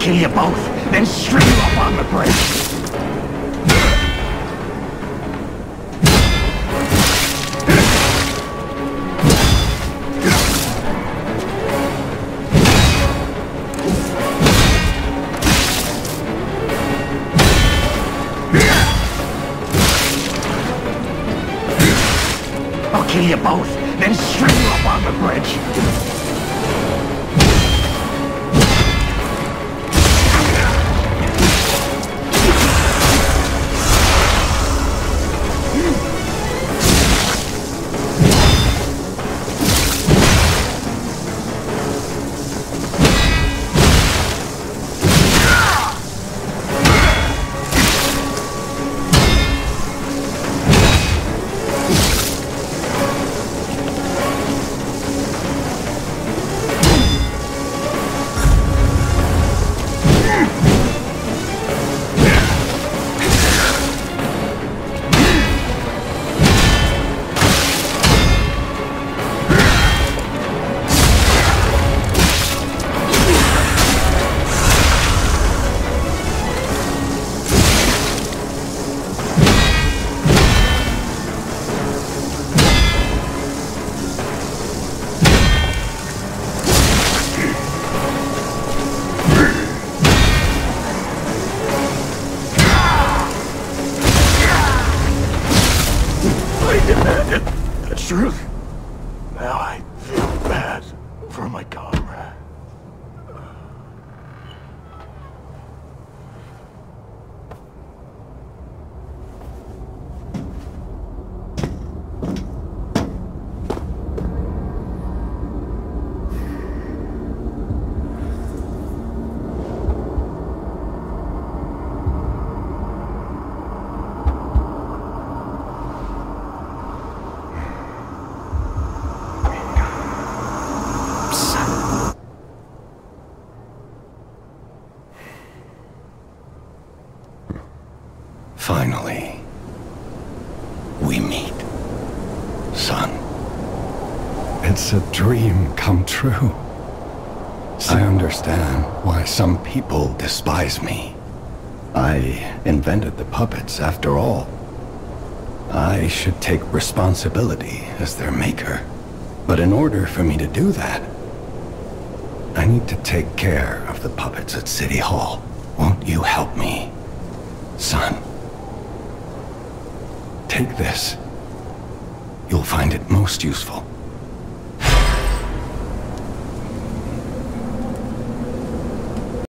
kill you both, then string you up on the bridge. I'll kill you both, then string you up on the bridge. I demanded the truth. Now I feel bad for my comrade. Finally, we meet. Son. It's a dream come true. I understand why some people despise me. I invented the puppets after all. I should take responsibility as their maker. But in order for me to do that, I need to take care of the puppets at City Hall. Won't you help me, son? Take this. You'll find it most useful.